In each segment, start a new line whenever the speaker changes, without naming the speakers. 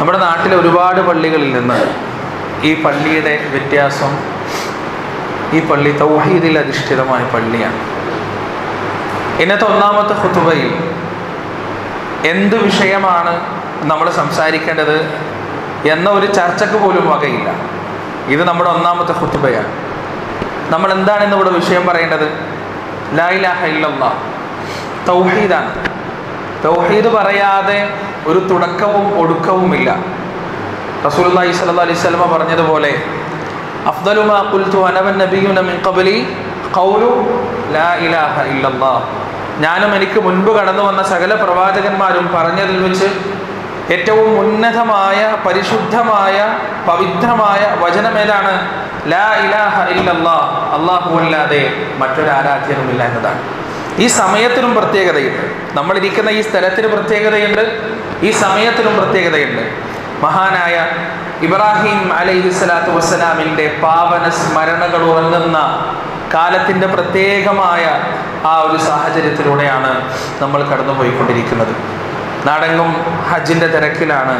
നമ്മുടെ നാട്ടിലെ ഒരുപാട് പള്ളികളിൽ നിന്ന് ഈ പള്ളിയുടെ വ്യത്യാസം ഈ പള്ളി തൗഹീദിൽ അധിഷ്ഠിതമായ പള്ളിയാണ്. ഇന്നത്തെ ഒന്നാമത്തെ ഹുത്തുബയിൽ എന്ത് വിഷയമാണ് നമ്മൾ സംസാരിക്കേണ്ടത് എന്ന ഒരു ചർച്ചക്ക് പോലും വകയില്ല. ഇത് നമ്മുടെ ഒന്നാമത്തെ ഹുത്തുബയാണ് നമ്മൾ എന്താണ് ഇന്ന് ഇവിടെ വിഷയം പറയേണ്ടത്? ലാ ഇലാഹ ഇല്ലല്ലാ. തൗഹീദാണ്. തൗഹീദ് പറയാതെ ഒരു തുടക്കവും ഒടുക്കവുമില്ല. റസൂലുള്ളാഹി സ്വല്ലല്ലാഹി അലൈഹി വസല്ലമ പറഞ്ഞതുപോലെ ഞാനും എനിക്ക് മുൻപ് കടന്നു വന്ന സകല പ്രവാചകന്മാരും പറഞ്ഞതിൽ വെച്ച് ഏറ്റവും ഉന്നതമായ പരിശുദ്ധമായ പവിത്രമായ വചനം ഏതാണ്? ലാ ഇലാഹ ഇല്ലല്ലാ. അല്ലാഹു അല്ലാതെ മറ്റൊരു ആരാധ്യനുമില്ല എന്നതാണ്. ഈ സമയത്തിനും പ്രത്യേകതയുണ്ട്. നമ്മളിരിക്കുന്ന ഈ സ്ഥലത്തിന് പ്രത്യേകതയുണ്ട്. ഈ സമയത്തിനും പ്രത്യേകതയുണ്ട്. മഹാനായ ഇബ്രാഹിം അലൈഹി സ്വലാത്തു വസ്സലാമിന്റെ പാവന സ്മരണകൾ ഉറങ്ങുന്ന കാലത്തിന്റെ പ്രത്യേകമായ ആ ഒരു സാഹചര്യത്തിലൂടെയാണ് നമ്മൾ കടന്നുപോയിക്കൊണ്ടിരിക്കുന്നത്. നാടെങ്ങും ഹജ്ജിന്റെ തിരക്കിലാണ്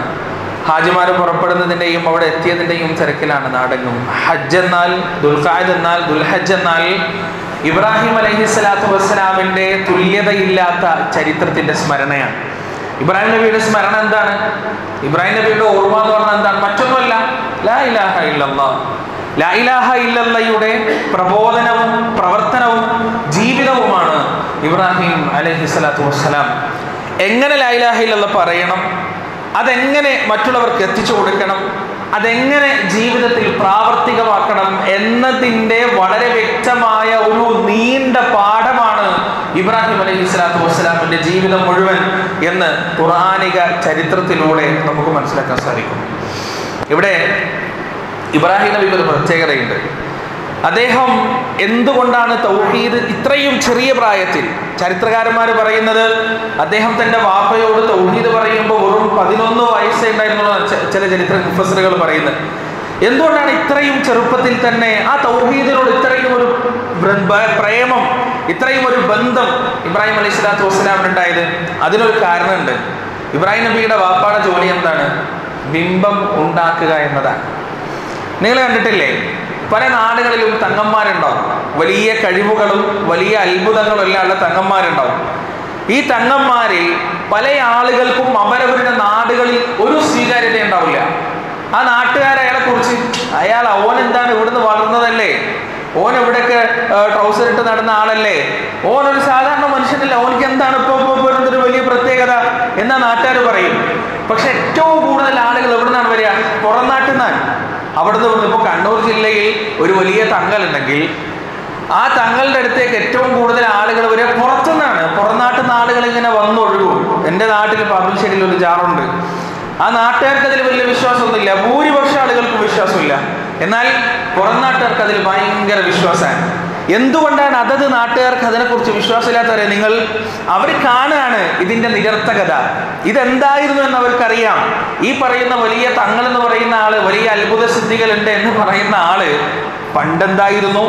ഹാജിമാർ പുറപ്പെടുന്നതിന്റെയും അവിടെ എത്തിയതിന്റെയും തിരക്കിലാണ് നാടെങ്ങും. ഹജ്ജ് എന്നാൽ ദുൽഖാദ് എന്നാൽ ദുൽഹജ് എന്നാൽ ഇബ്രാഹിം അലഹി സ്വലാത്തു വസ്സലാമിന്റെ തുല്യതയില്ലാത്ത ചരിത്രത്തിന്റെ സ്മരണയാണ്. ഇബ്രാഹിം നബിയുടെ സ്മരണ എന്താണ്? ഇബ്രാഹിം നബിയുടെ ഓർമ്മ എന്ന് പറഞ്ഞാൽ എന്താണ്? മറ്റൊന്നുമല്ല. ലാ ഇലാഹ ഇല്ലല്ലാ ലാ ഇലാഹ ഇല്ലല്ലയുടെ പ്രബോധനവും പ്രവർത്തനവും ജീവിതവുമാണ് ഇബ്രാഹിം അലഹി സ്വലാത്തു വസ്സലാം. എങ്ങനെ ലാ ഇലാഹ ഇല്ലല്ല പറയണം? അതെങ്ങനെ മറ്റുള്ളവർക്ക് എത്തിച്ചു കൊടുക്കണം? അതെങ്ങനെ ജീവിതത്തിൽ പ്രാവർത്തികമാക്കണം എന്നതിന്റെ വളരെ വ്യക്തമായ ഒരു നീണ്ട പാഠമാണ് ഇബ്രാഹിം അലൈഹി സ്വലാത്തു വസ്സലാമിന്റെ ജീവിതം മുഴുവൻ എന്ന് ഖുറാനിക ചരിത്രത്തിലൂടെ നമുക്ക് മനസ്സിലാക്കാൻ സാധിക്കും. ഇവിടെ ഇബ്രാഹിം നബിക്ക് ഒരു പ്രത്യേകതയുണ്ട്. അദ്ദേഹം എന്തുകൊണ്ടാണ് തൗഹീദ് ഇത്രയും ചെറിയ പ്രായത്തിൽ? ചരിത്രകാരന്മാർ പറയുന്നത് അദ്ദേഹം തന്റെ വാപ്പയോട് തൗഹീദ് പറയുമ്പോൾ വെറും പതിനൊന്ന് വയസ്സേ ഉണ്ടായിരുന്നു ചില ചരിത്ര പ്രൊഫസറുകൾ പറയുന്നത്. എന്തുകൊണ്ടാണ് ഇത്രയും ചെറുപ്പത്തിൽ തന്നെ ആ തൗഹീദിനോട് ഇത്രയും ഒരു പ്രേമം ഇത്രയും ഒരു ബന്ധം ഇബ്രാഹിം അലൈഹി സ്വലാത്തു വസ്സലാമിനുണ്ടായത് അതിനൊരു കാരണമുണ്ട്. ഇബ്രാഹിം നബിയുടെ വാപ്പാടെ ജോലി എന്താണ്? ബിംബം ഉണ്ടാക്കുക എന്നതാണ്. നിങ്ങൾ കണ്ടിട്ടില്ലേ? പല നാടുകളിലും തങ്ങന്മാരുണ്ടാവും. വലിയ കഴിവുകളും വലിയ അത്ഭുതങ്ങളും എല്ലാം ഉള്ള തങ്ങന്മാരുണ്ടാവും. ഈ തങ്ങന്മാരിൽ പല ആളുകൾക്കും അവരവരുടെ നാടുകളിൽ ഒരു സ്വീകാര്യത ഉണ്ടാവില്ല. ആ നാട്ടുകാർ അയാളെ കുറിച്ച് അയാൾ ഓൻ എന്താണ് ഇവിടുന്ന് വളർന്നതല്ലേ? ഓൻ എവിടെയൊക്കെ ട്രൗസർ ഇട്ട് നടന്ന ആളല്ലേ? ഓൻ ഒരു സാധാരണ മനുഷ്യനല്ല. ഓനിക്ക് എന്താണ് ഇപ്പൊ ഒരു വലിയ പ്രത്യേകത എന്നാ നാട്ടുകാർ പറയും. പക്ഷെ ഏറ്റവും കൂടുതൽ ആളുകൾ എവിടെ നിന്നാണ് വരിക? പുറം നാട്ടിൽ നിന്നാണ്. അവിടുന്ന് ഇപ്പോൾ കണ്ണൂർ ജില്ലയിൽ ഒരു വലിയ തങ്ങലുണ്ടെങ്കിൽ ആ തങ്ങളുടെ അടുത്തേക്ക് ഏറ്റവും കൂടുതൽ ആളുകൾ വരെ പുറത്തുനിന്നാണ്. പുറം നാട്ടിൽ നിന്ന് ആളുകൾ ഇങ്ങനെ വന്നൊഴുകും എന്റെ നാട്ടിൽ പാപ്പിശ്ശേരിയിൽ ഒരു ജാറുണ്ട്. ആ നാട്ടുകാർക്ക് അതിൽ വലിയ വിശ്വാസമൊന്നുമില്ല. ഭൂരിപക്ഷം ആളുകൾക്ക് വിശ്വാസമില്ല. എന്നാൽ പുറം നാട്ടുകാർക്ക് അതിൽ ഭയങ്കര വിശ്വാസമാണ്. എന്തുകൊണ്ടാണ് അതത് നാട്ടുകാർക്ക് അതിനെക്കുറിച്ച് വിശ്വാസമില്ലാത്തവരെ നിങ്ങൾ അവർ കാണുകയാണ് ഇതിന്റെ നിരർത്ഥകത? ഇതെന്തായിരുന്നു എന്ന് അവർക്കറിയാം ഈ പറയുന്ന വലിയ തങ്ങൾ എന്ന് പറയുന്ന ആൾ വലിയ അത്ഭുത സിദ്ധികളുണ്ട് എന്ന് പറയുന്ന ആൾ പണ്ടെന്തായിരുന്നു?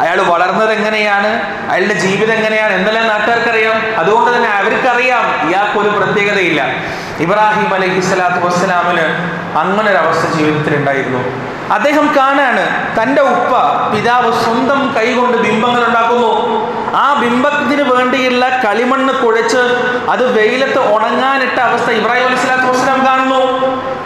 അയാൾ വളർന്നത് എങ്ങനെയാണ്? അയാളുടെ ജീവിതം എങ്ങനെയാണ്? എന്തെല്ലാം നാട്ടുകാർക്കറിയാം? അതുകൊണ്ട് തന്നെ അവർക്കറിയാം ഇയാൾക്കൊരു പ്രത്യേകതയില്ല. ഇബ്രാഹിം അലൈഹി സ്വലാത്തു വസ്സലാമിന് അങ്ങനെ ഒരു അവസ്ഥ ജീവിതത്തിൽ ഉണ്ടായിരുന്നു അദ്ദേഹം കാണാണ് തന്റെ ഉപ്പ പിതാവ് സ്വന്തം കൈകൊണ്ട് ബിംബങ്ങൾ ഉണ്ടാക്കുന്നു ആ ബിംബത്തിന് വേണ്ടിയുള്ള കളിമണ്ണ് കുഴച്ച് അത് വെയിലത്ത് ഉണങ്ങാനിട്ട അവസ്ഥ ഇബ്രാഹിം അലൈഹി സ്വലാത്തു വസ്സലാം കാണുന്നു.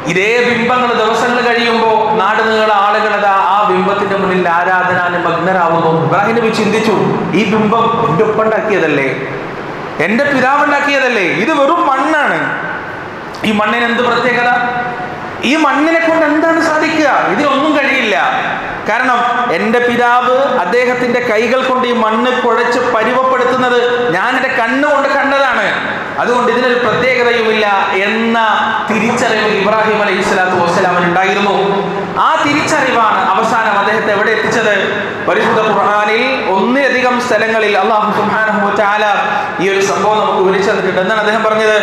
ഇതേ ബിംബങ്ങൾ ദിവസങ്ങൾ കഴിയുമ്പോൾ നാട് നീള ആളുകൾ ആ ബിംബത്തിന്റെ മുന്നിൽ ആരാധന മഗ്നരാവുന്നു. ഇബ്രാഹിം നബി ചിന്തിച്ചു ഈ ബിംബം എന്റെ ഉപ്പ ഉണ്ടാക്കിയതല്ലേ? എന്റെ പിതാവ് ഉണ്ടാക്കിയതല്ലേ? ഇത് വെറും മണ്ണാണ്. ഈ മണ്ണിന് എന്ത് പ്രത്യേകത? ഈ മണ്ണിനെ കൊണ്ട് എന്താണ് സാധിക്കുക? ഇതിനൊന്നും കഴിയില്ല. കാരണം എന്റെ പിതാവ് അദ്ദേഹത്തിന്റെ കൈകൾ കൊണ്ട് ഈ മണ്ണ് കുഴച്ച് പരിവപ്പെടുത്തുന്നത് ഞാൻ എന്റെ കണ്ണുകൊണ്ട് കണ്ടതാണ്. അതുകൊണ്ട് ഇതിനൊരു പ്രത്യേകതയുമില്ല എന്ന തിരിച്ചറിവ് ഇബ്രാഹിം അലൈഹി സ്വലാത്തു വസ്സലാമൻ ഉണ്ടായിരുന്നു ആ തിരിച്ചറിവാണ് അവസാനം അദ്ദേഹത്തെ എവിടെ എത്തിച്ചത്? പരിശുദ്ധ ഖുർആനിൽ ഒന്നിലധികം സ്ഥലങ്ങളിൽ അള്ളാഹു സുബ്ഹാനഹു വ തആല ഈ ഒരു സംഭവം നമുക്ക് വിളിച്ചു തന്നിട്ടുണ്ട് എന്താണ് അദ്ദേഹം പറഞ്ഞത്?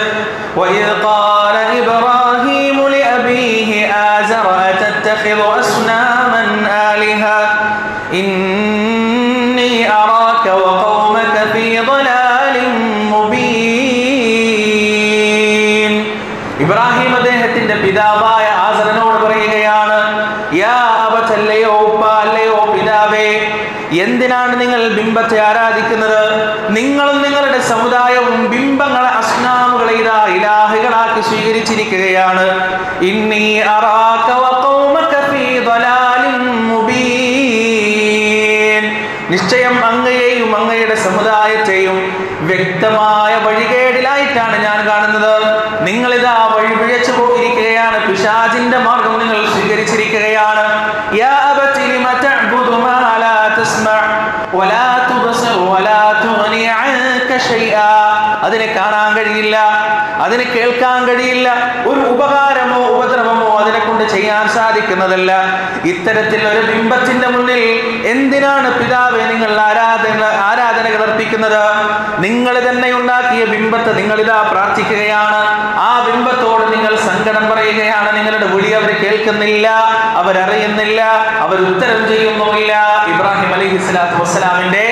إِبْرَاهِيمُ لِأَبِيهِ آزَرَ أَتَتَّخِذُ أَصْنَامًا آلِهَةً إِنِّي أَرَاكَ وَقَوْمَكَ فِي ضَلَالٍ مُبِينٍ ഇബ്രാഹിം അദ്ദേഹത്തിന്റെ പിതാവായ ആസരനോട് പറയുകയാണ് യാ അബത്തല്ലയോ ഉപ്പ അല്ലയോ പിതാവേ എന്തിനാണ് നിങ്ങൾ ബിംബത്തെ ആരാധിക്കുന്നത് നിങ്ങളും നിങ്ങളുടെ സമുദായവും ബിംബങ്ങളെ അസ്നാമുകളെ ഇതാ ഇലാഹുകളാക്കി സ്വീകരിച്ചിരിക്കുകയാണ്. ഇന്നി അറാക വഖൗമക ഫീ ളലാലിൻ മുബീൻ. നിശ്ചയം അങ്ങയെയും അങ്ങയുടെ സമുദായത്തെയും വ്യക്തമായ വഴികേടിലായിട്ടാണ് ഞാൻ കാണുന്നത്. നിങ്ങൾ ഇതാ വഴി പിഴച്ചു പോയിരിക്കുകയാണ്. പിശാചിന്റെ മാർഗം നിങ്ങൾ സ്വീകരിച്ചിരിക്കുകയാണ്. യാ അബതി ലാ തസ്മഅ വലാ വലാ ശൈഅ അതിനെ കാണാൻ കഴിയില്ല. അതിനെ കേൾക്കാൻ കഴിയില്ല. ഒരു ഉപകാരമോ ഉപദ്രവമോ അതിനെ കൊണ്ട് ചെയ്യാൻ സാധിക്കുന്നതല്ല. ഇത്തരത്തിൽ ഒരു ബിംബത്തിന്റെ മുന്നിൽ എന്തിനാണ് പിതാവെ നിങ്ങൾ ആരാധന ആരാധനകൾ അർപ്പിക്കുന്നത്? നിങ്ങൾ തന്നെ ഉണ്ടാക്കിയ ബിംബത്തെ നിങ്ങൾ ഇതാ പ്രാർത്ഥിക്കുകയാണ്. ആ ബിംബത്തോട് നിങ്ങൾ സങ്കടം പറയുകയാണ്. നിങ്ങളുടെ വിളി അവർ കേൾക്കുന്നില്ല അവരറിയുന്നില്ല അവർ ഉത്തരം ചെയ്യുന്നുമില്ല. ഇബ്രാഹിം അലൈഹി സ്വലാത്തു വസ്സലാമിന്റെ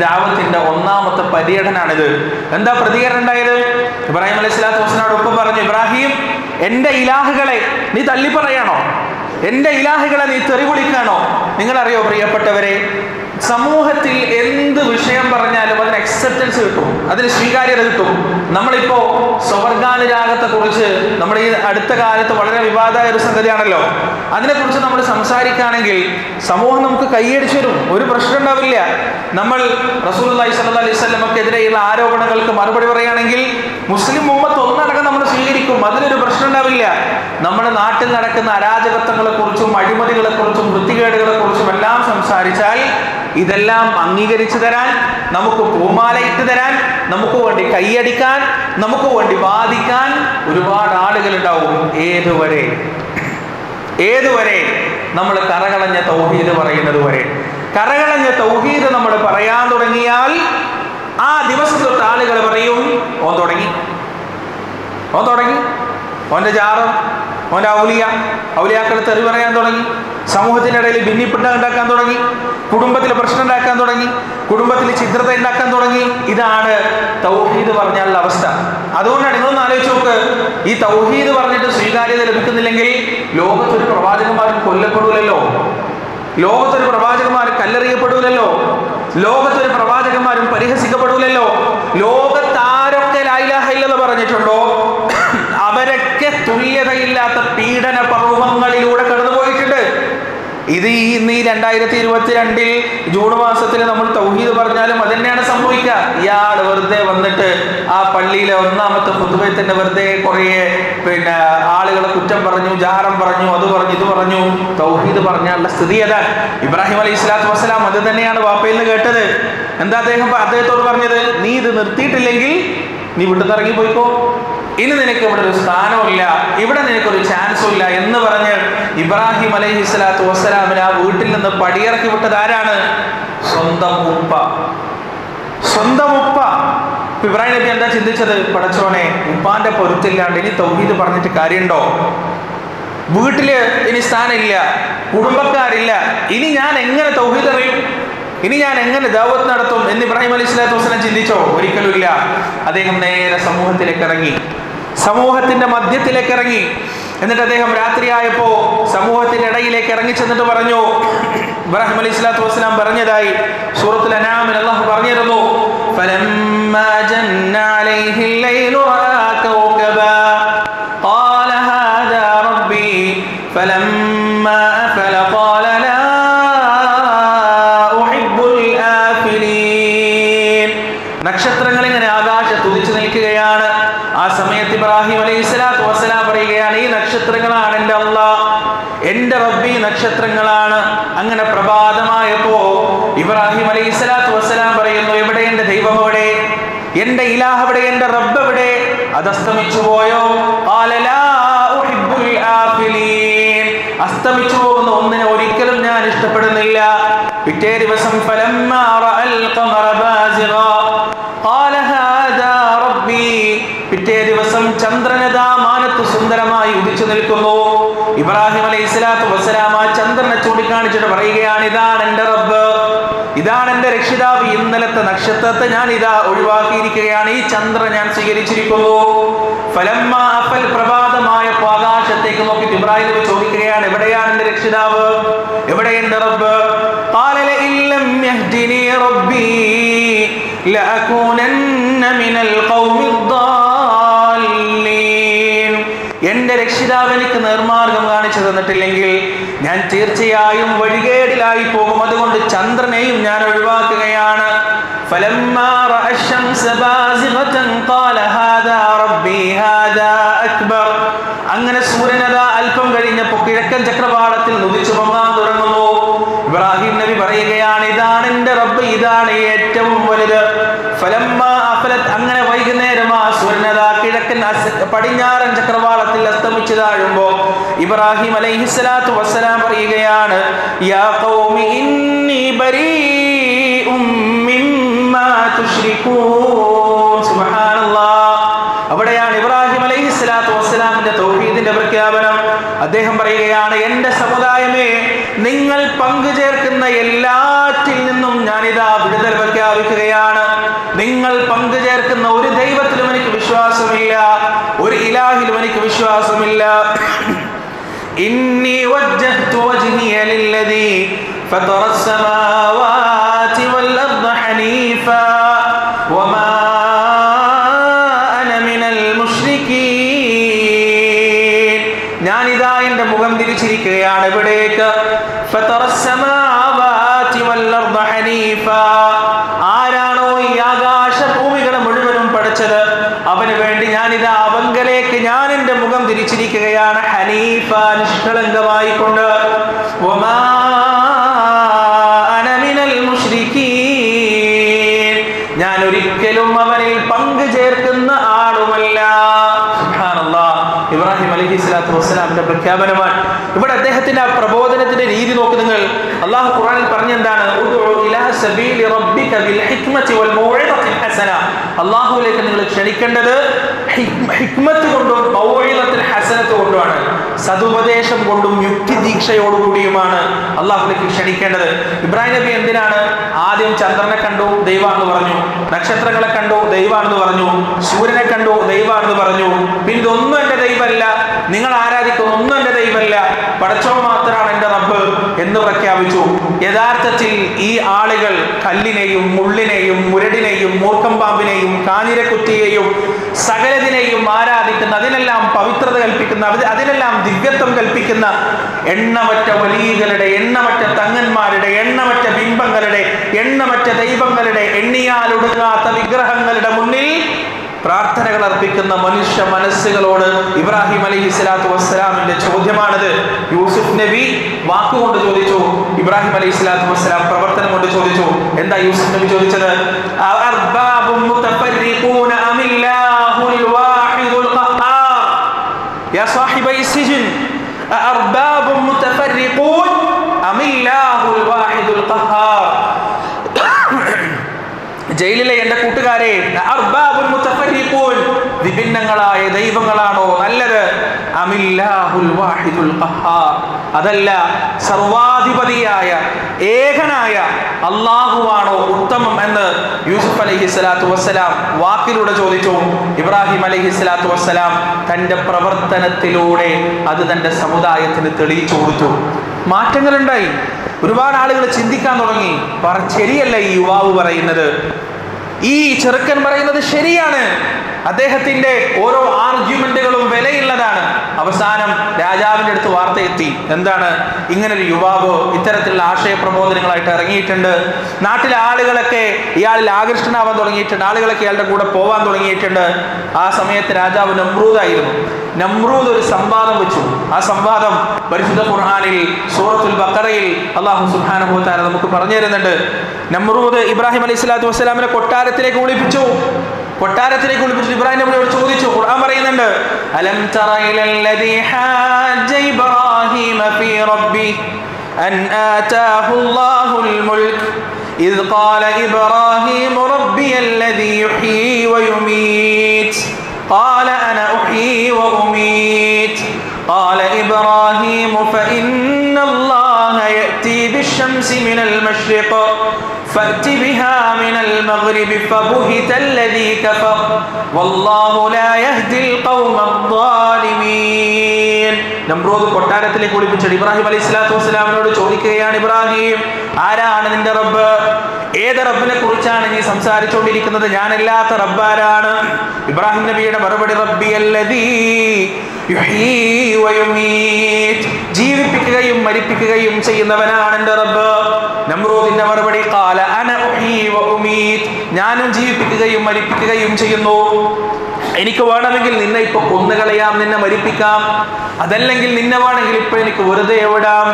ദാവത്തിന്റെ ഒന്നാമത്തെ പര്യടനാണിത്. എന്താ പ്രതികരണം ഉണ്ടായത്? ഇബ്രാഹിം അലൈഹി സ്വലാത്തു വസ്സലാമോട് ഒപ്പം പറഞ്ഞു ഇബ്രാഹിം എന്റെ ഇലാഹുകളെ നീ തള്ളി എന്റെ ഇലാഹുകളെ നീ തെറി വിളിക്കാണോ നിങ്ങളറിയോ പ്രിയപ്പെട്ടവരെ സമൂഹത്തിൽ എന്ത് വിഷയം പറഞ്ഞാലും അതിന് അക്സെപ്റ്റൻസ് കിട്ടും അതിന് സ്വീകാര്യത കിട്ടും. നമ്മളിപ്പോ സ്വർഗാനുരാഗത്തെ കുറിച്ച് നമ്മൾ ഈ അടുത്ത കാലത്ത് വളരെ വിവാദമായ ഒരു സംഗതിയാണല്ലോ. അതിനെ കുറിച്ച് നമ്മൾ സംസാരിക്കുകയാണെങ്കിൽ സമൂഹം നമുക്ക് കൈയടിച്ചു തരും ഒരു പ്രശ്നം ഉണ്ടാവില്ല. നമ്മൾ റസൂൽ അലൈഹി സ്വല്ലാ അലൈഹി സ്വലമക്കെതിരെയുള്ള ആരോപണങ്ങൾക്ക് മറുപടി പറയുകയാണെങ്കിൽ മുസ്ലിം ഉമ്മത്ത് ഒന്നടക്കം നമ്മൾ സ്വീകരിക്കും അതിനൊരു പ്രശ്നം ഉണ്ടാവില്ല. നമ്മുടെ നാട്ടിൽ നടക്കുന്ന അരാജകത്വങ്ങളെ കുറിച്ചും അഴിമതികളെ കുറിച്ചും വൃത്തികേടുകളെ കുറിച്ചും എല്ലാം സംസാരിച്ചാൽ ഇതെല്ലാം അംഗീകരിച്ചു തരാൻ നമുക്ക് പൂമാലയിട്ട് തരാൻ നമുക്ക് വേണ്ടി കൈയടിക്കാൻ നമുക്ക് വേണ്ടി വാദിക്കാൻ ഒരുപാട് ആളുകൾ ഉണ്ടാവും ഏതുവരെ? ഏതുവരെ നമ്മൾ കറകളഞ്ഞ തൗഹീദ് പറയുന്നത് വരെ കറകളഞ്ഞ തൗഹീദ് നമ്മൾ പറയാൻ തുടങ്ങിയാൽ ആ ദിവസം തൊട്ട് ആളുകൾ പറയും ഓൻ തുടങ്ങി. ഓൻ തുടങ്ങി. ഓന്റെ ജാറം. ഓന്റെ ഔലിയ ഔലിയാക്കൾ തെറി പറയാൻ തുടങ്ങി. സമൂഹത്തിനിടയിൽ ഭിന്നിപ്പിട്ട ഉണ്ടാക്കാൻ തുടങ്ങി. കുടുംബത്തിൽ പ്രശ്നം ഉണ്ടാക്കാൻ തുടങ്ങി. കുടുംബത്തിൽ ചിത്രത ഉണ്ടാക്കാൻ തുടങ്ങി. ഇതാണ് തൗഹീദ് പറഞ്ഞാലുള്ള അവസ്ഥ. അതുകൊണ്ടാണ് നിങ്ങളൊന്ന് ആലോചിച്ച് നോക്ക്. ഈ തൗഹീദ് പറഞ്ഞിട്ട് സ്വീകാര്യത ലഭിക്കുന്നില്ലെങ്കിൽ ലോകത്തൊരു പ്രവാചകന്മാരും കൊല്ലപ്പെടൂലല്ലോ. ലോകത്തൊരു പ്രവാചകന്മാരും കല്ലെറിയപ്പെടൂലല്ലോ. ലോകത്തൊരു പ്രവാചകന്മാരും പരിഹസിക്കപ്പെടൂലല്ലോ. ലോകത്ത് തുല്യതയില്ലാത്ത പീഡന പർവങ്ങളിലൂടെ കടന്നുപോയിട്ടുണ്ട്. ഇത് ഈ ഈ രണ്ടായിരത്തി ഇരുപത്തിരണ്ടിൽ ജൂൺ മാസത്തിൽ നമ്മൾ തൗഹീദ് പറഞ്ഞാലും അത് തന്നെയാണ് സംഭവിക്കുക. ഇയാൾ വെറുതെ വന്നിട്ട് ആ പള്ളിയിലെ ഒന്നാമത്തെ പുതുവയത്തിന്റെ വെറുതെ കുറേ പിന്നെ ആളുകളെ കുറ്റം പറഞ്ഞു ജാരം പറഞ്ഞു അത് പറഞ്ഞു ഇത് പറഞ്ഞു. തൗഹീദ് പറഞ്ഞാലുള്ള സ്ഥിതി ഏതാ ഇബ്രാഹിം അലൈഹി സ്വലാത്തു വസ്സലാം അത് തന്നെയാണ് വാപ്പയിൽ നിന്ന് കേട്ടത്. എന്താ അദ്ദേഹം അദ്ദേഹത്തോട് പറഞ്ഞത്? നീ ഇത് നിർത്തിയിട്ടില്ലെങ്കിൽ നീ വിട്ടു പോയിക്കോ ഇനി നിനക്ക് ഇവിടെ ഒരു സ്ഥാനമില്ല ഇവിടെ നിനക്കൊരു ചാൻസും ഇല്ല എന്ന് പറഞ്ഞ് ഇബ്രാഹിം അലൈഹി സ്വലാത്തു വസ്സലാമിന് ആ വീട്ടിൽ നിന്ന് പടിയിറക്കി വിട്ടത് ആരാണ്? സ്വന്തം ഉപ്പ. സ്വന്തം ഉപ്പ. ഇബ്രാഹിം നബി എന്താ ചിന്തിച്ചത്? പടച്ചോനെ ഉപ്പാന്റെ പൊരുത്തില്ലാണ്ട് ഇനി തൗഹീദ് പറഞ്ഞിട്ട് കാര്യമുണ്ടോ? വീട്ടിൽ ഇനി സ്ഥാനമില്ല കുടുംബക്കാരില്ല. ഇനി ഞാൻ എങ്ങനെ തൗഹീദ് അറിയും? ഇനി ഞാൻ എങ്ങനെ ദൗവത്ത് നടത്തും? എന്ന് ഇബ്രാഹിം അലൈഹി സ്വലാത്തു വസ്സലാം ചിന്തിച്ചോ? ഒരിക്കലും ഇല്ല അദ്ദേഹം നേരെ സമൂഹത്തിലേക്ക് ഇറങ്ങി. സമൂഹത്തിന്റെ മധ്യത്തിലേക്ക് ഇറങ്ങി എന്നിട്ട് അദ്ദേഹം രാത്രിയായപ്പോ സമൂഹത്തിന്റെ ഇടയിലേക്ക് ഇറങ്ങി ചെന്നിട്ട് പറഞ്ഞു ഇബ്രാഹിം അലൈഹി സ്വലാത്തു വസ്സലാം പറഞ്ഞതായി സൂറത്തുൽ അനാമിൽ അള്ളാഹു പറഞ്ഞിരുന്നു فلما جن عليه الليل رأى ഇലാഹ് എവിടെ എന്റെ റബ്ബ് എവിടെ അത് അസ്തമിച്ചു പോയോ? അസ്തമിച്ചു പോകുന്ന ഒന്നിനെ ഒരിക്കലും ഞാൻ ഇഷ്ടപ്പെടുന്നില്ല. പിറ്റേ ദിവസം പിറ്റേ ദിവസം ചന്ദ്രനതാ മാനത്ത് സുന്ദരമായി ഉദിച്ചു നിൽക്കുന്നു. ഇബ്രാഹിം അലൈഹി സ്വലാത്തു വസ്സലാം ചന്ദ്രനെ ചൂണ്ടിക്കാണിച്ചിട്ട് പറയുകയാണ് ഇതാണ് എന്റെ ഇതാണ് എന്റെ രക്ഷിതാവ്. ഇന്നലത്തെ നക്ഷത്രത്തെ ഞാൻ ഇതാ ഒഴിവാക്കിയിരിക്കുകയാണ്. ഈ ചന്ദ്ര ഞാൻ സ്വീകരിച്ചിരിക്കുന്നു. ഫലമ്മ അപ്പൽ പ്രഭാതമായ ആകാശത്തേക്ക് നോക്കി ഇബ്രാഹിം നബി ചോദിക്കുകയാണ് എവിടെയാണ് എന്റെ രക്ഷിതാവ്? എവിടെ റബ്ബ്? قال എന്റെ രക്ഷിതാവ് എനിക്ക് നിർമാർഗം കാണിച്ചു തന്നിട്ടില്ലെങ്കിൽ ഞാൻ തീർച്ചയായും വഴികേടിലായി പോകും. അതുകൊണ്ട് ചന്ദ്രനെയും ഞാൻ ഒഴിവാക്കുകയാണ്. അങ്ങനെ സൂര്യനത അല്പം കഴിഞ്ഞപ്പോ കിഴക്കൻ ചക്രവാളത്തിൽ നുതിച്ചു പൊങ്ങാൻ തുടങ്ങുന്നു. ഇബ്രാഹിം നബി പറയുകയാണ് ഇതാണ് എന്റെ റബ്ബ് ഇതാണ് ഏറ്റവും വലുത്. ഫലമ്മാ പടിഞ്ഞാറൻ ചക്രവാളത്തിൽ അസ്തമിച്ചു താഴുമ്പോ ഇബ്രാഹിം അലൈഹിസ്സലാത്തു വസ്സലാം പറയുകയാണ് യാ ഖൗമി ഇന്നി സുബ്ഹാനല്ലാഹ് അവിടെയാണ് ഇബ്രാഹിം അലൈഹി സ്വലാത്തു വസ്സലാമിന്റെ തൗഹീദിന്റെ പ്രഖ്യാപനം. അദ്ദേഹം പറയുകയാണ് എന്റെ സമുദായമേ നിങ്ങൾ പങ്കു ചേർക്കുന്ന എല്ലാറ്റിൽ നിന്നും ഞാനിതാ വിടുതൽ പ്രഖ്യാപിക്കുകയാണ്. നിങ്ങൾ പങ്കു ചേർക്കുന്ന ഒരു ദൈവത്തിലും വിശ്വാസമില്ല ഒരു ഇലാഹിലും എനിക്ക് വിശ്വാസമില്ല إني وجهت وجهي للذي فطر السماوات والأرض حنيفا وما أنا من المشركين ഞാനിതാ എൻ്റെ മുഖം തിരിച്ചിരിക്കുകയാണ് ഇവിടേക്ക് فطر നിഷ്കളങ്കമായിക്കൊണ്ട്. ഞാൻ ഒരിക്കലും അവനിൽ പങ്കു ചേർക്കുന്ന ആളുമല്ല. ഇബ്രാഹിം അലഹി സ്വലാത്തു വസ്സലാമിന്റെ പ്രഖ്യാപനമാണ് ഇവിടെ അദ്ദേഹത്തിന്റെ ആ പ്രബോധനത്തിന്റെ രീതി നോക്ക് നിങ്ങൾ. അള്ളാഹു ഖുറാനിൽ പറഞ്ഞെന്താണ്? അള്ളാഹുവിലേക്ക് നിങ്ങൾ ക്ഷണിക്കേണ്ടത് ഹിക്മത്ത് കൊണ്ടും ഹസനത്ത് കൊണ്ടുമാണ്. സതുപദേശം കൊണ്ടും യുക്തി ദീക്ഷയോടുകൂടിയുമാണ് അള്ളാഹുലേക്ക് ക്ഷണിക്കേണ്ടത്. ഇബ്രാഹിം നബി എന്തിനാണ്? ആദ്യം ചന്ദ്രനെ കണ്ടു ദൈവാണെന്ന് പറഞ്ഞു. നക്ഷത്രങ്ങളെ കണ്ടു ദൈവാണെന്ന് പറഞ്ഞു. സൂര്യനെ കണ്ടു ദൈവാണെന്ന് പറഞ്ഞു. പിന്നെ ഇതൊന്നും എന്റെ ദൈവമല്ല. നിങ്ങൾ ആരാധിക്കുന്ന ഒന്നും എന്റെ ദൈവമല്ല. പടച്ചോ മാത്രമാണ് എന്റെ റബ്ബ് എന്ന് പ്രഖ്യാപിച്ചു. യഥാർത്ഥത്തിൽ ഈ ആളുകൾ കല്ലിനെയും മുള്ളിനെയും മുരടിനെയും മൂർക്കം പാമ്പിനെയും കാഞ്ഞിരക്കുറ്റിയെയും സകലതിനെയും ആരാധിക്കുന്ന അതിനെല്ലാം പവിത്രത കൽപ്പിക്കുന്ന അതിനെല്ലാം ദിവ്യത്വം കൽപ്പിക്കുന്ന എണ്ണമറ്റ വലിയകളുടെ എണ്ണമറ്റ തങ്ങന്മാരുടെ എണ്ണമറ്റ ബിംബങ്ങളുടെ എണ്ണമറ്റ ദൈവങ്ങളുടെ എണ്ണിയാലൊടുങ്ങാത്ത വിഗ്രഹങ്ങളുടെ മുന്നിൽ പ്രാർത്ഥനകൾ അർപ്പിക്കുന്ന മനുഷ്യ മനസ്സുകളോട് ഇബ്രാഹിം അലൈഹി സ്വലാത്തു വസ്സലാമിന്റെ ചോദ്യമാണിത്. യൂസുഫ് നബി വാക്കുകൊണ്ട് ചോദിച്ചു ഇബ്രാഹിം അലൈഹി സ്വലാത്തു വസ്സലാം പ്രവർത്തനം കൊണ്ട് ചോദിച്ചു. എന്താ യൂസുഫ് നബി ചോദിച്ചത്? ജയിലിലെ എന്റെ കൂട്ടുകാരെ വിഭിന്നങ്ങളായ ദൈവങ്ങളാണോ? നല്ലത്. അതല്ല സർവാധിപതിയായ ഏകനായ അള്ളാഹുവാണോ ഉത്തമം എന്ന് യൂസുഫ് അലഹി സ്വലാത്തു വസ്സലാം വാക്കിലൂടെ ചോദിച്ചു. ഇബ്രാഹിം അലഹി സ്വലാത്തു വസ്സലാം തന്റെ പ്രവർത്തനത്തിലൂടെ അത് തന്റെ സമുദായത്തിന് തെളിയിച്ചു കൊടുത്തു. മാറ്റങ്ങളുണ്ടായി. ഒരുപാട് ആളുകൾ ചിന്തിക്കാൻ തുടങ്ങി. ശരിയല്ല ഈ യുവാവ് പറയുന്നത്. ഈ ചെറുക്കൻ പറയുന്നത് ശരിയാണ്. അദ്ദേഹത്തിന്റെ ഓരോ ആർഗ്യുമെന്റുകളും വിലയുള്ളതാണ്. അവസാനം രാജാവിന്റെ അടുത്ത് വാർത്ത എത്തി. എന്താണ്? ഇങ്ങനൊരു യുവാവ് ഇത്തരത്തിലുള്ള ആശയ പ്രബോധനങ്ങളായിട്ട് ഇറങ്ങിയിട്ടുണ്ട്. നാട്ടിലെ ആളുകളൊക്കെ ഇയാളിൽ ആകർഷണമാവാൻ തുടങ്ങിയിട്ടുണ്ട്. ആളുകളൊക്കെ ഇയാളുടെ കൂടെ പോവാൻ തുടങ്ങിയിട്ടുണ്ട്. ആ സമയത്ത് രാജാവ് നമ്രൂദായിരുന്നു. നമ്രൂദ് ഒരു സംവാദം വെച്ചു ആ സംവാദം പരിശുദ്ധ ഖുർആനിൽ സൂറത്തുൽ ബക്കറയിൽ അള്ളാഹു സുബ്ഹാനഹു വ തആല നമുക്ക് പറഞ്ഞു തരുന്നുണ്ട് നമ്രൂദ് ഇബ്രാഹിം അലൈഹി സ്വലാത്തു വസ്സലാമിനെ കൊട്ടാരത്തിലേക്ക് വിളിപ്പിച്ചു കൊട്ടാരത്തിലേക്ക് വിളിപ്പിച്ചു ഇബ്രാഹിം നബിയോട് ചോദിച്ചു ഖുർആൻ പറയുന്നുണ്ട് അലം തറ ഇലല്ലദീ ഹാജ ഇബ്രാഹിമ ഫീ റബ്ബി അൻ ആതാഹു അല്ലാഹുൽ മുൽക്ക് إذ قال إبراهيم ربي الذي يحيي ويميت قال أنا أحيي وأميت قال إبراهيم فإن الله يأتي بالشمس من المشرق فأت بها من المغرب فبهت الذي كفر والله لا يهدي القوم الظالمين നമ്രോദ് കൊട്ടാരത്തിലേക്ക് വിളിപ്പിച്ചത് ഇബ്രാഹിം അലൈഹി സ്വലാത്തു വസ്സലാമിനോട് ചോദിക്കുകയാണ് ഇബ്രാഹിം ആരാണ് നിന്റെ റബ്ബ് ഏത് റബ്ബിനെ കുറിച്ചാണ് നീ സംസാരിച്ചുകൊണ്ടിരിക്കുന്നത് ഞാനല്ലാത്ത റബ്ബാരാണ് ഇബ്രാഹിം നബിയുടെ മറുപടി റബ്ബി അല്ലതീ. ജീവിപ്പിക്കുകയും മരിപ്പിക്കുകയും ചെയ്യുന്നവനാണ് എന്റെ റബ്ബ് നമ്രൂദിന്റെ മറുപടി കാല അന. ഞാനും ജീവിപ്പിക്കുകയും മരിപ്പിക്കുകയും ചെയ്യുന്നു എനിക്ക് വേണമെങ്കിൽ നിന്നെ ഇപ്പൊ കൊന്നുകളയാം നിന്നെ മരിപ്പിക്കാം അതല്ലെങ്കിൽ നിന്നെ വേണമെങ്കിൽ ഇപ്പൊ എനിക്ക് വെറുതെ എവിടാം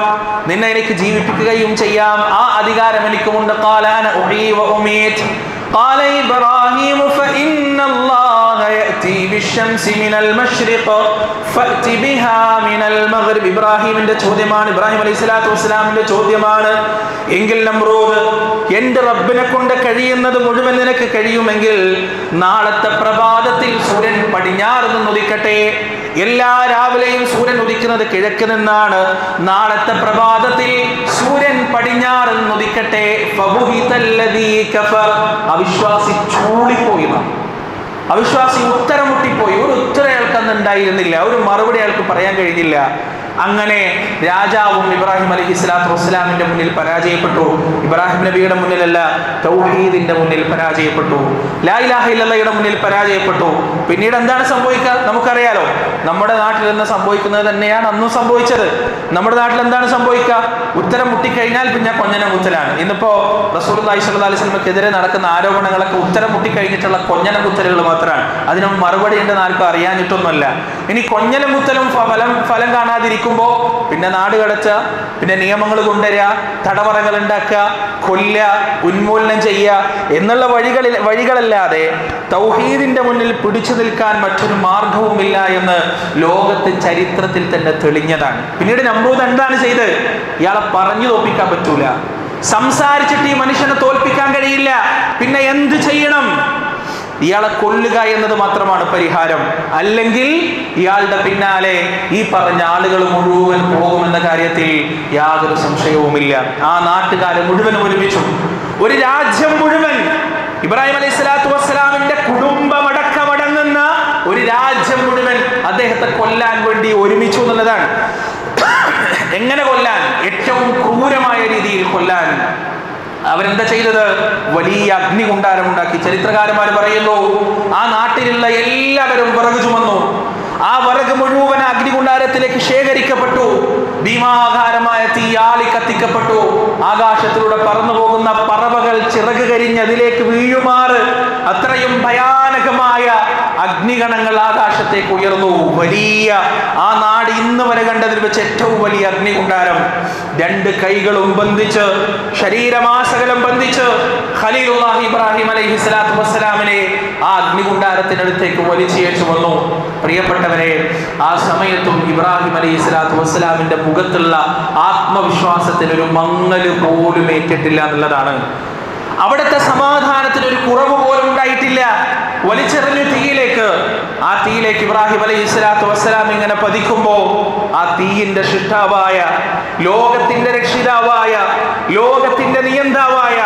നിന്നെ എനിക്ക് ജീവിപ്പിക്കുകയും ചെയ്യാം ആ അധികാരം എനിക്കുമുണ്ട് കാലാന ഉഹീ വ ഉമീത്. قال إبراهيم فإن الله ഇബ്രാഹിമിന്റെ ചോദ്യമാണ് ഇബ്രാഹിം അലൈഹി സ്വലാത്തു വസ്സലാമിന്റെ ചോദ്യമാണ്. എങ്കിൽ നമ്രൂദ് എന്റെ റബ്ബിനെ കൊണ്ട് കഴിയുന്നത് മുഴുവൻ നിനക്ക് കഴിയുമെങ്കിൽ നാളത്തെ പ്രഭാതത്തിൽ സൂര്യൻ പടിഞ്ഞാറ് നിന്ന് ഉദിക്കട്ടെ. എല്ലാ രാവിലെയും സൂര്യൻ ഉദിക്കുന്നത് കിഴക്ക് നിന്നാണ്. നാളത്തെ പ്രഭാതത്തിൽ സൂര്യൻ പടിഞ്ഞാറ് നിന്ന് നിന്നുദിക്കട്ടെ അവിശ്വാസി ചൂളിപ്പോയി അവിശ്വാസി ഉത്തരം മുട്ടിപ്പോയി ഒരു ഉത്തരം അയാൾക്ക് അന്ന് ഉണ്ടായിരുന്നില്ല. ഒരു മറുപടി അയാൾക്ക് പറയാൻ കഴിഞ്ഞില്ല. അങ്ങനെ രാജാവും ഇബ്രാഹിം അലി ഇസ്ലാത്തു വസ്സലാമിന്റെ മുന്നിൽ പരാജയപ്പെട്ടു. ഇബ്രാഹിം നബിയുടെ മുന്നിലല്ല തൗഹീദിന്റെ മുന്നിൽ പരാജയപ്പെട്ടു. ലാ ഇലാഹ ഇല്ലല്ലയുടെ മുന്നിൽ പരാജയപ്പെട്ടു. പിന്നീട് എന്താണ് സംഭവിക്കുക? നമുക്കറിയാലോ നമ്മുടെ നാട്ടിൽ നിന്ന് സംഭവിക്കുന്നത് തന്നെയാണ് അന്നും സംഭവിച്ചത്. നമ്മുടെ നാട്ടിൽ എന്താണ് സംഭവിക്കുക? ഉത്തരം മുട്ടിക്കഴിഞ്ഞാൽ പിന്നെ കൊഞ്ഞനം കുത്തലാണ്. ഇന്നിപ്പോ റസൂൽ അലൈഹി നടക്കുന്ന ആരോപണങ്ങളൊക്കെ ഉത്തരം മുട്ടിക്കഴിഞ്ഞിട്ടുള്ള കൊഞ്ഞനം കുത്തലുകൾ മാത്രമാണ്. അതിന് മറുപടി ഉണ്ടെന്ന് ആർക്കും അറിയാഞ്ഞിട്ടൊന്നുമല്ല. ഇനി കൊഞ്ഞലും കുത്തലും ഫലം ഫലം കാണാതിരിക്കുമ്പോൾ പിന്നെ നാട് കടച്ച പിന്നെ നിയമങ്ങൾ കൊണ്ടുവരിക തടവറകൾ ഉണ്ടാക്കുക കൊല്ല ഉന്മൂലനം ചെയ്യുക എന്നുള്ള വഴികളിൽ വഴികളല്ലാതെ തൗഹീദിന്റെ മുന്നിൽ പിടിച്ചു നിൽക്കാൻ മറ്റൊരു മാർഗവുമില്ല എന്ന് ലോകത്തെ ചരിത്രത്തിൽ തന്നെ തെളിഞ്ഞതാണ്. പിന്നീട് നമ്പൂത് എന്താണ് ചെയ്ത് ഇയാളെ പറഞ്ഞു തോൽപ്പിക്കാൻ പറ്റൂല. സംസാരിച്ചിട്ട് ഈ മനുഷ്യനെ തോൽപ്പിക്കാൻ കഴിയില്ല. പിന്നെ എന്ത് ചെയ്യണം? ഇയാളെ കൊല്ലുക എന്നത് മാത്രമാണ് പരിഹാരം. അല്ലെങ്കിൽ ഇയാളുടെ പിന്നാലെ ഈ പറഞ്ഞ ആളുകൾ മുഴുവൻ പോകുമെന്ന കാര്യത്തിൽ യാതൊരു സംശയവുമില്ല. ആ നാട്ടുകാരെ മുഴുവൻ ഒരുമിച്ചു. ഒരു രാജ്യം മുഴുവൻ ഇബ്രാഹിം അലൈഹി സ്വലാത്തു വസ്സലാമിന്റെ കുടുംബമടക്കമടങ്ങുന്ന ഒരു രാജ്യം മുഴുവൻ അദ്ദേഹത്തെ കൊല്ലാൻ വേണ്ടി ഒരുമിച്ചു എന്നുള്ളതാണ്. എങ്ങനെ കൊല്ലാൻ? ഏറ്റവും ക്രൂരമായ രീതിയിൽ കൊല്ലാൻ അവരെന്താ ചെയ്തത്? വലിയ അഗ്നികുണ്ടാരം ഉണ്ടാക്കി. ചരിത്രകാരന്മാർ പറയുന്നു ആ നാട്ടിലുള്ള എല്ലാവരും വിറക് ചുമന്നു. ആ വിറക് മുഴുവൻ അഗ്നി അഗ്നികുണ്ടാരത്തിലേക്ക് ശേഖരിക്കപ്പെട്ടു. ഭീമാകാരമായ തീയാളി കത്തിക്കപ്പെട്ടു. ആകാശത്തിലൂടെ പറന്നു പോകുന്ന പറവകൾ ചിറക് കരിഞ്ഞ് അതിലേക്ക് വീഴുമാറ്. അത്രയും ഭയാനകമായ അഗ്നിഗണങ്ങൾ ആകാശത്തേക്ക് ഉയർന്നു. വലിയ ആ നാട് ഇന്ന് വരെ കണ്ടതിൽ വെച്ച് ഏറ്റവും വലിയ അഗ്നികുണ്ടാരം രണ്ട് കൈകളും ബന്ധിച്ച് ശരീരമാസകലം ബന്ധിച്ച് ഖലീലുല്ലാഹി ഇബ്രാഹിം അലൈഹി സ്വലാത്തു വസ്സലാമിനെ ആ അഗ്നികുണ്ടാരത്തിനടുത്തേക്ക് വലിച്ചേച്ചു വന്നു. പ്രിയപ്പെട്ടവരെ ആ സമയത്തും ഇബ്രാഹിം അലൈഹി സ്വലാത്തു വസ്സലാമിന്റെ മുഖത്തുള്ള ആത്മവിശ്വാസത്തിന് ഒരു മങ്ങൽ പോലും ഏറ്റിട്ടില്ല എന്നുള്ളതാണ്. അവിടുത്തെ സമാധാനത്തിന് ഒരു കുറവ് പോലും ഉണ്ടായിട്ടില്ല. വലിച്ചെറിഞ്ഞു തീയിലേക്ക്. ആ തീയിലേക്ക് ഇബ്രാഹിം അലൈഹി സ്വലാത്തു വസ്സലാം ഇങ്ങനെ പതിക്കുമ്പോൾ ആ തീയിന്റെ ശിഷ്ടാവായ ലോകത്തിന്റെ രക്ഷിതാവായ ലോകത്തിന്റെ നിയന്താവായ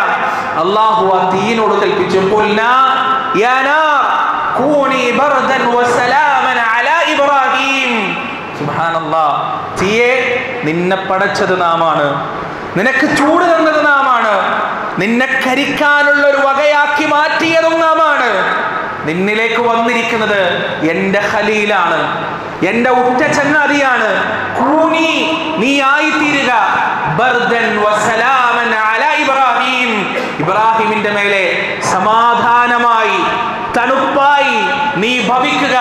അള്ളാഹു ആ തീയിനോട് കൽപ്പിച്ചു "ഖുൽനാ യാ നാർ കൂനി ബർദൻ വസലാമൻ അലാ ഇബ്രാഹിം. സുബ്ഹാനല്ലാ തീയെ നിന്നെ പടച്ചത് നാമാണ്. നിനക്ക് ചൂട് തന്നത് നാമാണ്. നിന്നെ കരിക്കാനുള്ള ഒരു വകയാക്കി മാറ്റിയതും നാമാണ്. നിന്നിലേക്ക് വന്നിരിക്കുന്നത് എന്റെ ഹലിയിലാണ് എന്റെ ഉറ്റ ചങ്ങാതിയാണ്. കൂനി നീ ആയിത്തീരുക. ഇബ്രാഹിം. ഇബ്രാഹിമിന്റെ മേലെ സമാധാനമായി തണുപ്പായി നീ ഭവിക്കുക.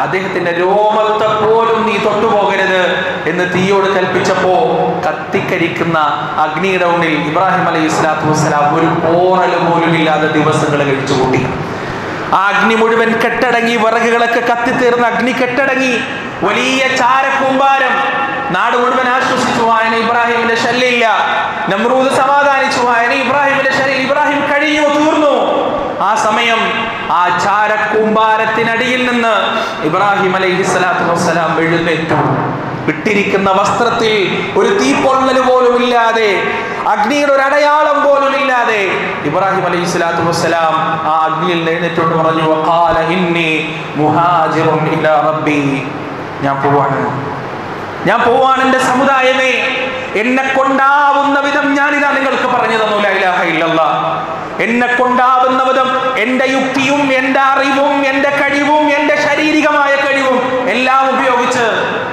അദ്ദേഹത്തിന്റെ രോമത്തെ പോലും നീ തൊട്ടുപോകരുത്. എന്ന് തീയോട് കൽപ്പിച്ചപ്പോ കത്തിക്കരിക്കുന്ന അഗ്നിയുടെ ഉള്ളിൽ ഇബ്രാഹിം അലൈഹി സ്വലാത്തു വസ്സലാം ഒരു പോറൽ പോലും ഇല്ലാതെ ദിവസങ്ങൾ കഴിച്ചു കൂട്ടി ആ അഗ്നി മുഴുവൻ കെട്ടടങ്ങി വിറകുകളൊക്കെ കത്തിത്തീർന്ന അഗ്നി കെട്ടടങ്ങി. വലിയ ചാരക്കൂമ്പാരം നാട് മുഴുവൻ ആശ്വസിച്ചു വായന ഇബ്രാഹിമിന്റെ ശല്യമില്ല. നമ്രൂദ് സമാധാനിച്ചു വായന ഇബ്രാഹിമിന്റെ ശല്യം ഇബ്രാഹിം കഴിഞ്ഞു തീർന്നു. ആ സമയം ആ ചാരക്കൂമ്പാരത്തിനടിയിൽ നിന്ന് ഇബ്രാഹിം അലൈഹി സ്വലാത്തു വസ്സലാം എഴുന്നേറ്റു. വിട്ടിരിക്കുന്ന വസ്ത്രത്തിൽ ഒരു തീപ്പൊള്ളൽ പോലും ഇല്ലാതെ അഗ്നിയുടെ ഒരു അടയാളം പോലും ഇല്ലാതെ ഇബ്രാഹിം അലൈഹി സ്വലാത്തു വസ്സലാം ആ അഗ്നിയിൽ എഴുന്നേറ്റോട്ട് പറഞ്ഞു "വഖാല ഇന്നി മുഹാജിറുൻ ഇലാ റബ്ബി. ഞാൻ പോവാണ്. ഞാൻ പോവാണ് എന്റെ സമുദായമേ. എന്നെ കൊണ്ടാവുന്ന വിധം ഞാനിതാ നിങ്ങൾക്ക് പറഞ്ഞു തന്നു ലാ ഇല്ലല്ലാ. എന്നെ കൊണ്ടാവുന്ന വിധം എന്റെ യുക്തിയും എന്റെ അറിവും എന്റെ കഴിവും എന്റെ ശാരീരികമായ കഴിവും എല്ലാം ഉപയോഗിച്ച്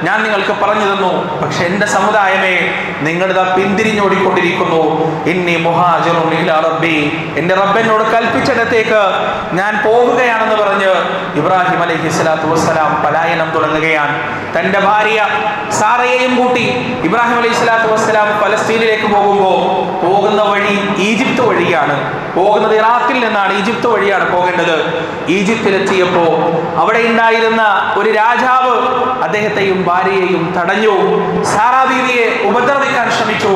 ഞാൻ നിങ്ങൾക്ക് പറഞ്ഞു തന്നു പക്ഷെ എന്റെ സമുദായമേ നിങ്ങളിതാ പിന്തിരിഞ്ഞോടിക്കൊണ്ടിരിക്കുന്നു ഇന്നി മുഹാജറുൻ ഇലാ റബ്ബി എന്റെ റബ്ബനോട് കൽപ്പിച്ചിടത്തേക്ക് ഞാൻ പോകുകയാണെന്ന് പറഞ്ഞ് ഇബ്രാഹിം അലൈഹി സ്വലാത്തു വസ്സലാം പലായനം തുടങ്ങുകയാണ്. തന്റെ ഭാര്യ സാറയെയും കൂട്ടി ഇബ്രാഹിം അലൈഹി സ്വലാത്തു വസ്സലാം പലസ്തീനിലേക്ക് പോകുമ്പോൾ പോകുന്ന വഴി ഈജിപ്ത് വഴിയാണ്. പോകുന്നത് ഇറാഖിൽ നിന്നാണ് ഈജിപ്ത് വഴിയാണ് പോകേണ്ടത്. ഈജിപ്തിലെത്തിയപ്പോ അവിടെ ഉണ്ടായിരുന്ന ഒരു രാജാവ് അദ്ദേഹത്തെയും ഭാര്യയെയും തടഞ്ഞു സാറാ ബീവിയെ ഉപദ്രവിക്കാൻ ശ്രമിച്ചു.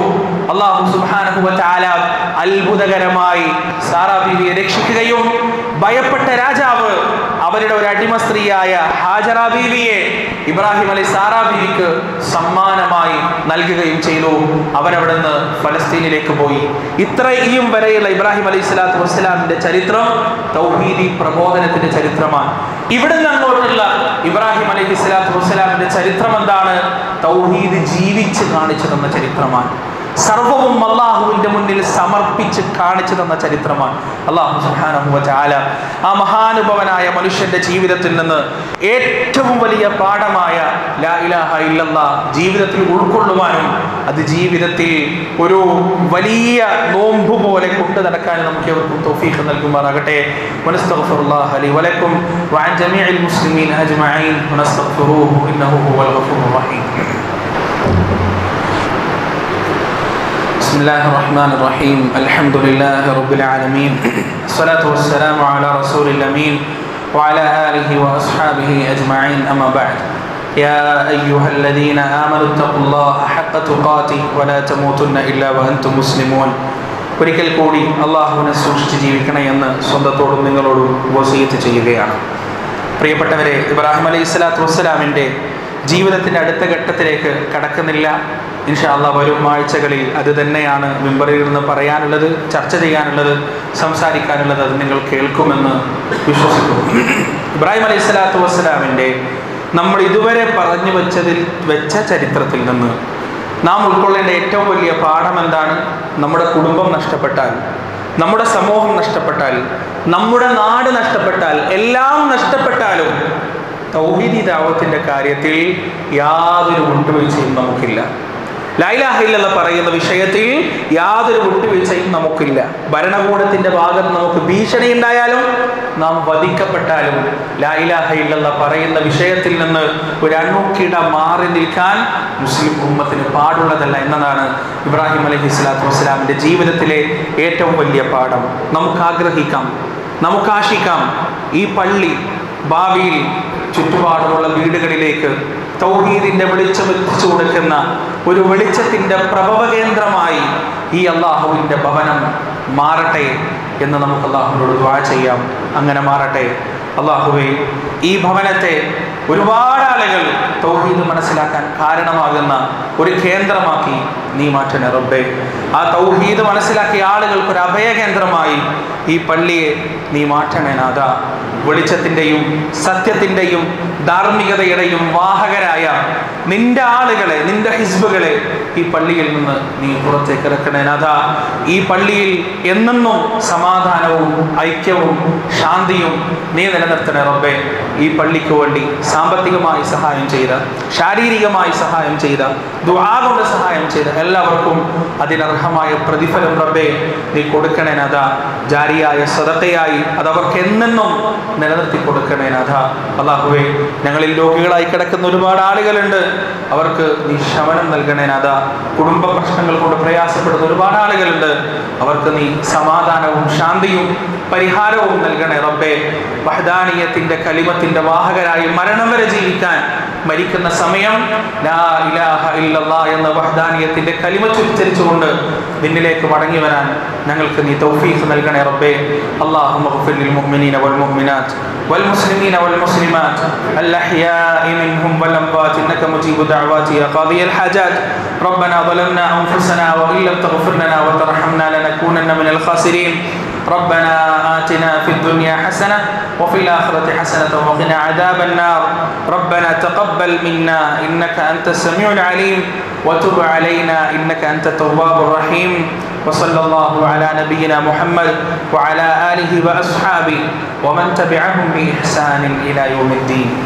അള്ളാഹു തആല അത്ഭുതകരമായി സാറാ ബീവിയെ രക്ഷിക്കുകയും ഭയപ്പെട്ട രാജാവ് അവരുടെ ഒരു അടിമ സ്ത്രീയായ ഹാജറ ബീവിയെ ഇബ്രാഹിം അലി സാറാ ബീവിക്ക് സമ്മാനമായി നൽകുകയും ചെയ്തു. അവരവിടുന്ന് ഫലസ്തീനിലേക്ക് പോയി. ഇത്രയും വരെയുള്ള ഇബ്രാഹിം അലൈഹി സ്വലാത്തു വസ്സലാമിന്റെ ചരിത്രം തൗഹീദി പ്രബോധനത്തിന്റെ ചരിത്രമാണ്. ഇവിടുന്ന് അങ്ങോട്ടുള്ള ഇബ്രാഹിം അലൈഹി സ്വലാത്തു വസ്സലാമിന്റെ ചരിത്രം എന്താണ് തൗഹീദ് ജീവിച്ച് കാണിച്ചു തന്ന ചരിത്രമാണ്. സർവവും അള്ളാഹുവിന്റെ മുന്നിൽ സമർപ്പിച്ച് കാണിച്ചു തന്ന ചരിത്രമാണ്. അള്ളാഹു സുബ്ഹാനഹു വ തആല ആ മഹാനുഭവനായ മനുഷ്യന്റെ ജീവിതത്തിൽ നിന്ന് ഏറ്റവും വലിയ പാഠമായ ലാ ഇലാഹ ജീവിതത്തിൽ ഉൾക്കൊള്ളുവാനും അത് ജീവിതത്തിൽ ഒരു വലിയ നോമ്പ് പോലെ കൊണ്ടു നടക്കാൻ നമുക്ക് എവർക്കും തൗഫീഖ് നൽകുമാറാകട്ടെ. വലക്കും. بسم الله الرحمن الرحيم الحمد لله رب العالمين الصلاة والسلام على رسول الأمين وعلى آله وأصحابه أجمعين أما بعد يا أيها الذين آمنوا اتقوا الله حق تقاته ولا تموتن إلا وأنتم مسلمون ഒരിക്കൽ കൂടി അള്ളാഹുവിനെ സൂക്ഷിച്ച് ജീവിക്കണേ എന്ന് സ്വന്തത്തോടും നിങ്ങളോടും വസീത്ത് ചെയ്യുകയാണ് പ്രിയപ്പെട്ടവരെ ഇബ്രാഹിം അലൈഹി സ്വലാത്തു വസ്സലാമിൻ്റെ ജീവിതത്തിൻ്റെ അടുത്ത ഘട്ടത്തിലേക്ക് കടക്കുന്നില്ല ഇൻഷാല്ല വരും ആഴ്ചകളിൽ അത് തന്നെയാണ് മെമ്പറിൽ നിന്ന് പറയാനുള്ളത് ചർച്ച ചെയ്യാനുള്ളത് സംസാരിക്കാനുള്ളത് അത് നിങ്ങൾ കേൾക്കുമെന്ന് വിശ്വസിക്കുന്നു. ഇബ്രാഹിം അലൈഹി സ്വലാത്തു വസ്സലാമിന്റെ നമ്മൾ ഇതുവരെ പറഞ്ഞു വെച്ചതിൽ വെച്ച ചരിത്രത്തിൽ നിന്ന് നാം ഉൾക്കൊള്ളേണ്ട ഏറ്റവും വലിയ പാഠം എന്താണ്? നമ്മുടെ കുടുംബം നഷ്ടപ്പെട്ടാൽ നമ്മുടെ സമൂഹം നഷ്ടപ്പെട്ടാൽ നമ്മുടെ നാട് നഷ്ടപ്പെട്ടാൽ എല്ലാം നഷ്ടപ്പെട്ടാലും തൗഹീദി ദാവത്തിന്റെ കാര്യത്തിൽ യാതൊരു വിട്ടുവീഴ്ചയും നമുക്കില്ല. ലൈലാഹില്ല പറയുന്ന വിഷയത്തിൽ യാതൊരു വിട്ടുവീഴ്ചയും നമുക്കില്ല. ഭരണകൂടത്തിന്റെ ഭാഗത്ത് നമുക്ക് ഭീഷണി ഉണ്ടായാലും നാം വധിക്കപ്പെട്ടാലും ലൈലാഹയില്ലെന്ന് പറയുന്ന വിഷയത്തിൽ നിന്ന് ഒരു അണുക്കിട മാറി നിൽക്കാൻ മുസ്ലിം ഉമ്മത്തിന് പാടുള്ളതല്ല എന്നതാണ് ഇബ്രാഹിം അലഹി സ്വലാത്തു വസ്സലാമിന്റെ ജീവിതത്തിലെ ഏറ്റവും വലിയ പാഠം. നമുക്ക് ആഗ്രഹിക്കാം നമുക്ക് ആശിക്കാം ഈ പള്ളി ഭാവിയിൽ ചുറ്റുപാടുമുള്ള വീടുകളിലേക്ക് തൗഹീദിന്റെ വെളിച്ചം എത്തിച്ചു കൊടുക്കുന്ന ഒരു വെളിച്ചത്തിന്റെ പ്രഭവ കേന്ദ്രമായി ഈ അള്ളാഹുവിന്റെ ഭവനം മാറട്ടെ എന്ന് നമുക്ക് അള്ളാഹുവിനോട് ദ്വാ ചെയ്യാം. അങ്ങനെ മാറട്ടെ. അള്ളാഹുവെ ഈ ഭവനത്തെ ഒരുപാട് ആളുകൾ തൗഹീദ് മനസ്സിലാക്കാൻ കാരണമാകുന്ന ഒരു കേന്ദ്രമാക്കി നീ മാറ്റണേ റബ്ബേ. ആ തൗഹീദ് മനസ്സിലാക്കിയ ആളുകൾക്ക് ഒരു അഭയ കേന്ദ്രമായി ഈ പള്ളിയെ നീ മാറ്റണേ വെളിച്ചത്തിന്റെയും സത്യത്തിന്റെയും ധാർമ്മികതയുടെയും വാഹകരായ നിന്റെ ആളുകളെ നിന്റെ ഹിസ്ബുകളെ ഈ പള്ളിയിൽ നിന്ന് നീ പുറത്തേക്ക് ഇറക്കണേ. നാഥ ഈ പള്ളിയിൽ എന്നെന്നും സമാധാനവും ഐക്യവും ശാന്തിയും നീ നിലനിർത്തണേ റബ്ബെ. ഈ പള്ളിക്ക് വേണ്ടി സാമ്പത്തികമായി സഹായം ചെയ്ത ശാരീരികമായി സഹായം ചെയ്ത ദുആ സഹായം ചെയ്ത എല്ലാവർക്കും അതിനർഹമായ പ്രതിഫലം റബ്ബെ നീ കൊടുക്കണേ നാഥ. ജാരിയായ സദത്തയായി അത് അവർക്ക് എന്നെന്നും നിലനിർത്തി കൊടുക്കണേ നാഥ. അള്ളാഹുവേ ഞങ്ങളിൽ രോഗികളായി കിടക്കുന്ന ഒരുപാട് ആളുകളുണ്ട്. അവർക്ക് നീ ശമനം നൽകണേ നാഥ. കുടുംബ പ്രശ്നങ്ങൾ കൊണ്ട് പ്രയാസപ്പെടുന്ന ഒരുപാട് ആളുകളുണ്ട്. അവർക്ക് നീ സമാധാനവും ശാന്തിയും പരിഹാരവും നൽകണേ റബ്ബേ വഹദാനീയത്തിന്റെ കലിമത്തിന്റെ വാഹകരായി മരണം വരെ ജീവിക്കാൻ മരിക്കുന്ന സമയം ലാ ഇലാഹ ഇല്ലല്ലാ എന്ന വഹദാനീയത്തിന്റെ കലിമ ഉച്ചരിച്ചുകൊണ്ട് നിന്നിലേക്ക് മടങ്ങി വരാൻ ഞങ്ങൾക്ക് നീ തൗഫീഖ് നൽകണേ റബ്ബേ അല്ലാഹുമ്മ ഗ്ഫിർ ലിൽ മുഅ്മിനീന വൽ മുഅ്മിനാത്ത് വൽ മുസ്ലിമീന വൽ മുസ്ലിമാത്ത് الأحياء منهم والأموات إنك مجيب دعوات يا قاضي الحاجات ربنا ظلمنا أنفسنا وإن لم تغفر لنا وترحمنا لنكونن من الخاسرين ربنا آتنا في الدنيا حسنة وفي الآخرة حسنة وقنا عذاب النار. ربنا تقبل منا إنك أنت السميع العليم وتب علينا إنك أنت التواب الرحيم. وصلى الله على نبينا محمد وعلى آله وأصحابه ومن تبعهم بإحسان إلى يوم الدين.